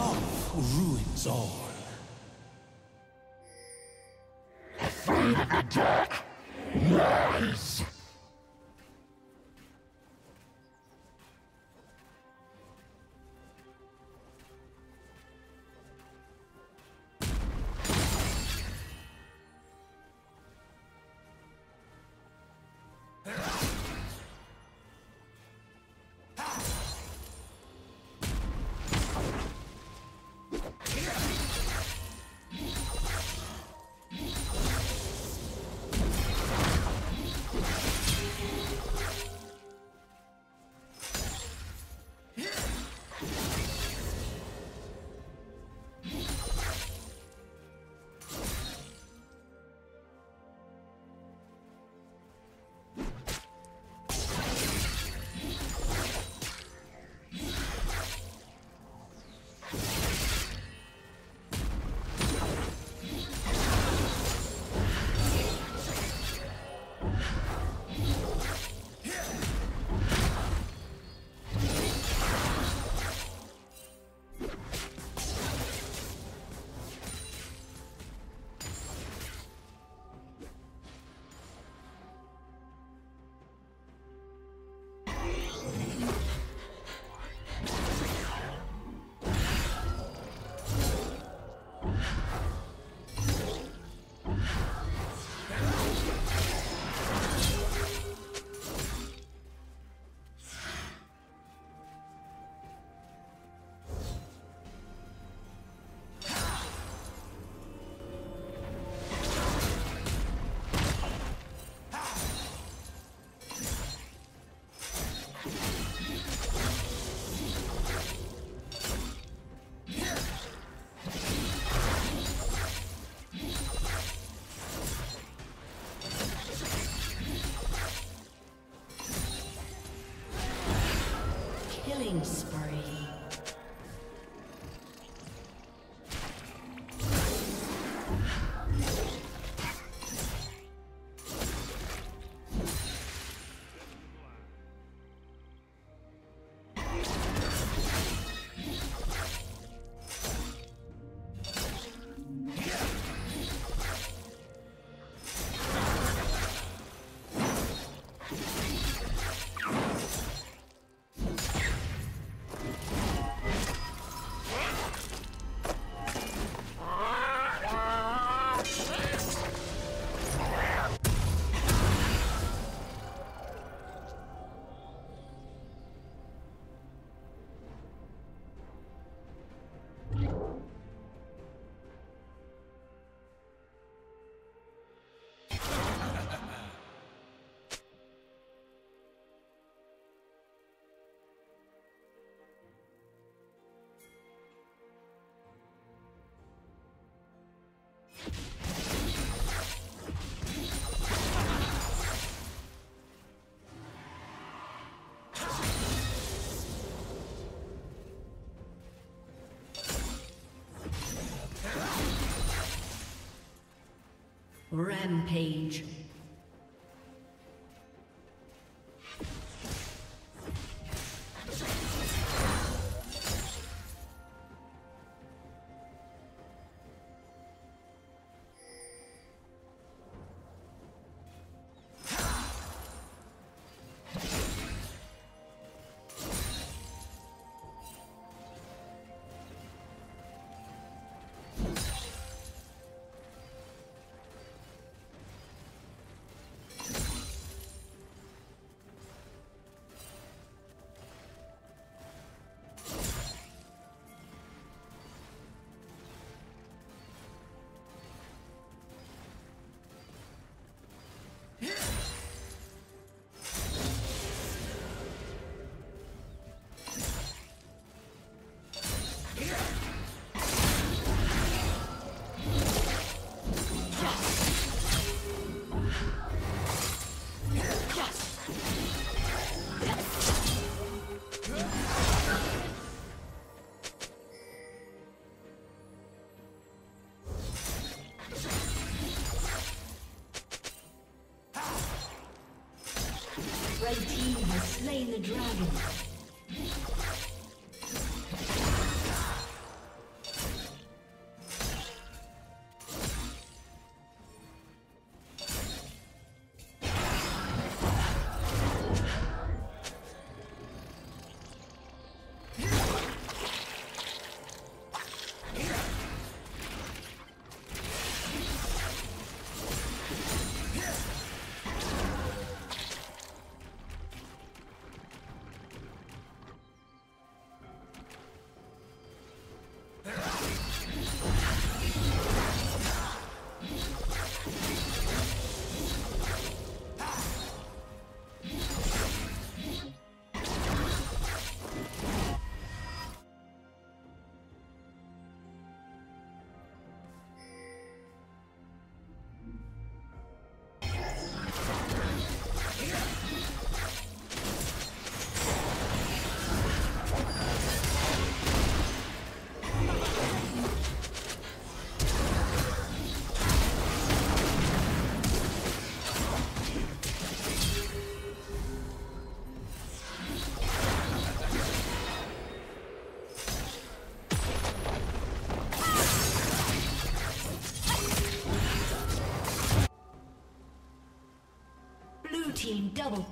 Love ruins all. Afraid of the dark? Lies! Killing spree. Rampage. Dragon.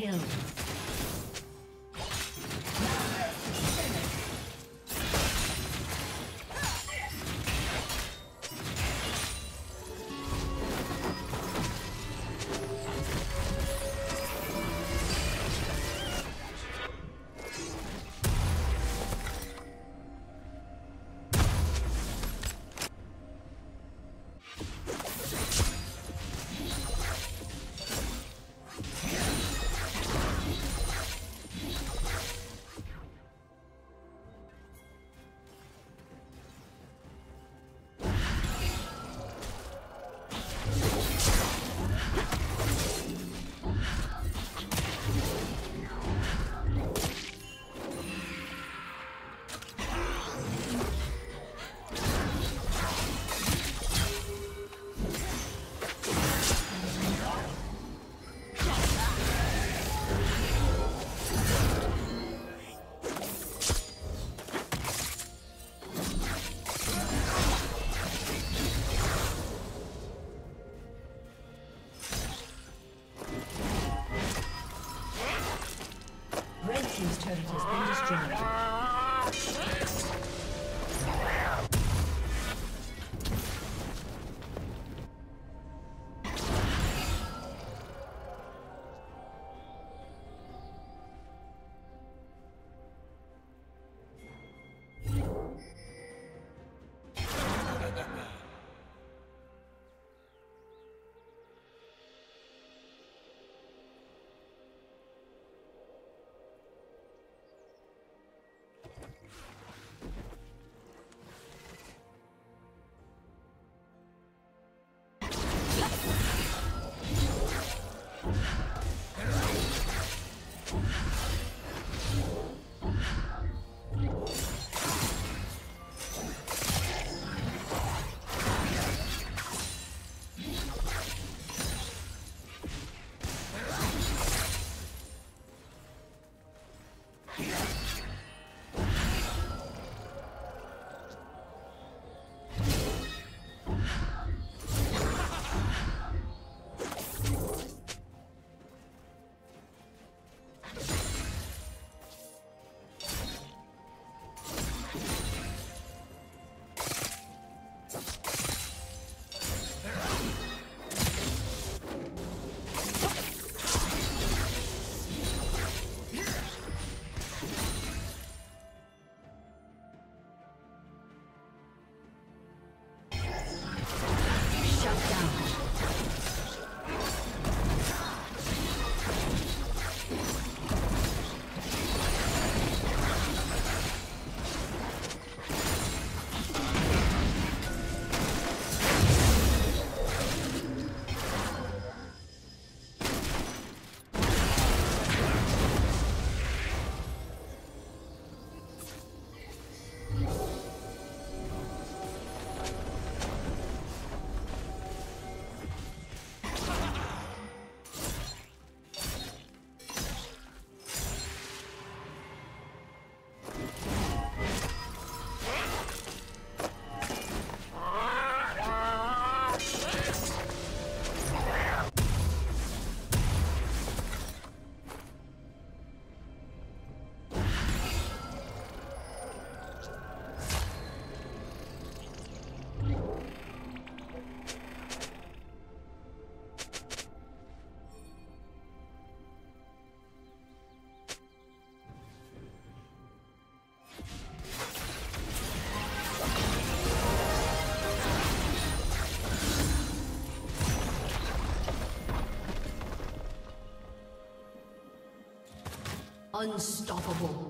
Team Unstoppable.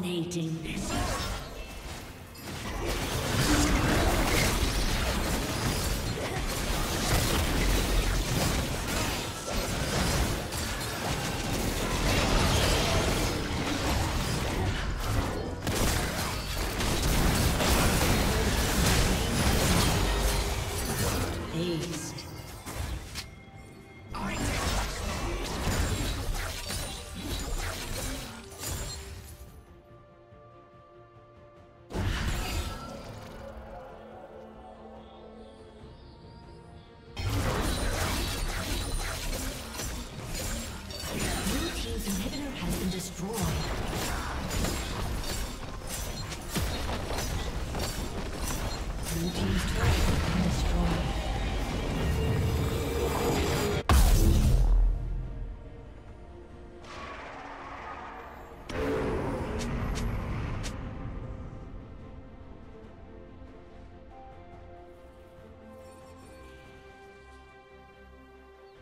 Dominating.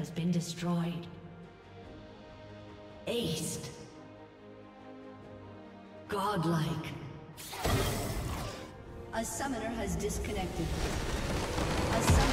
Has been destroyed. Aced. Godlike. A summoner has disconnected. A summoner has disconnected.